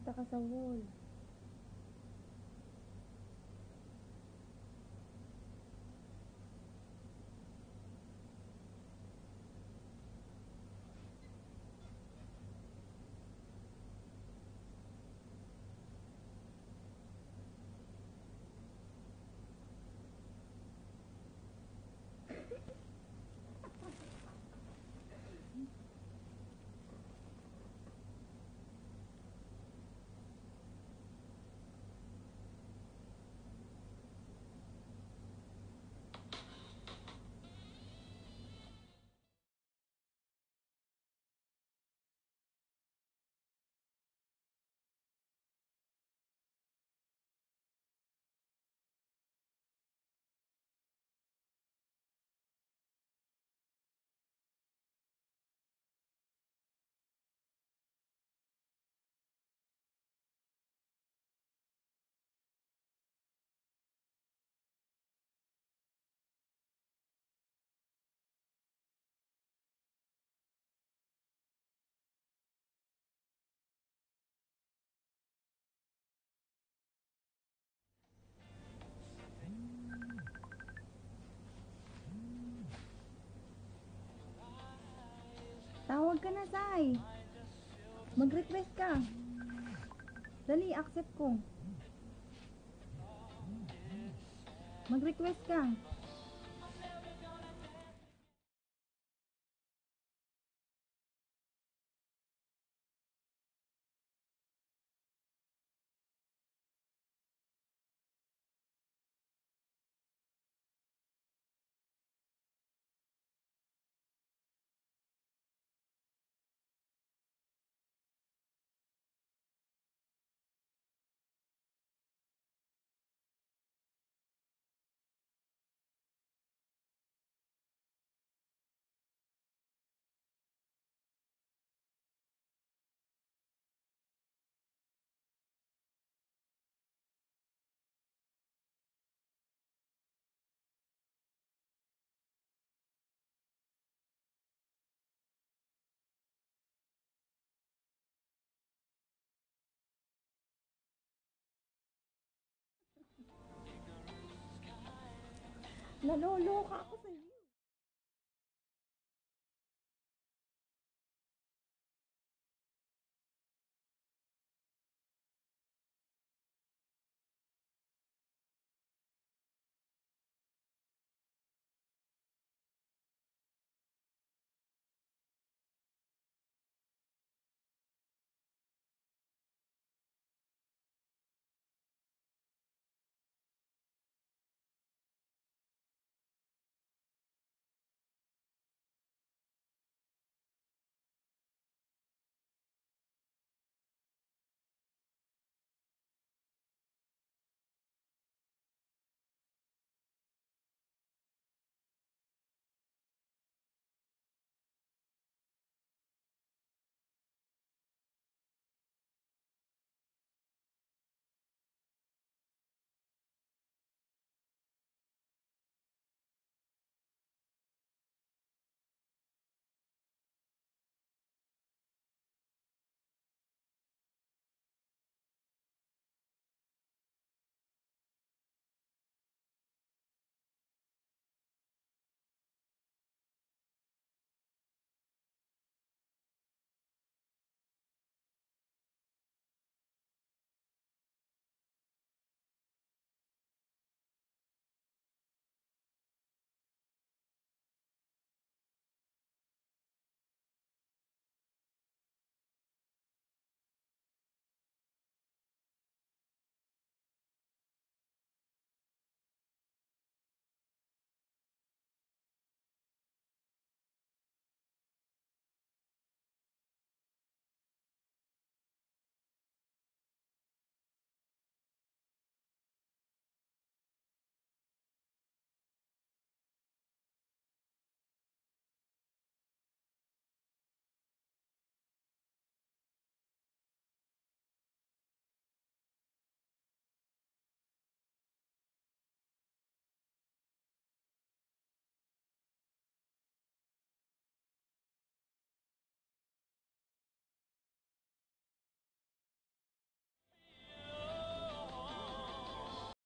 Punta ka sa wall. Tawag ka na, Sai. Mag-request ka. Dali, accept ko. Mag-request ka. Naloloka ako sa'yo.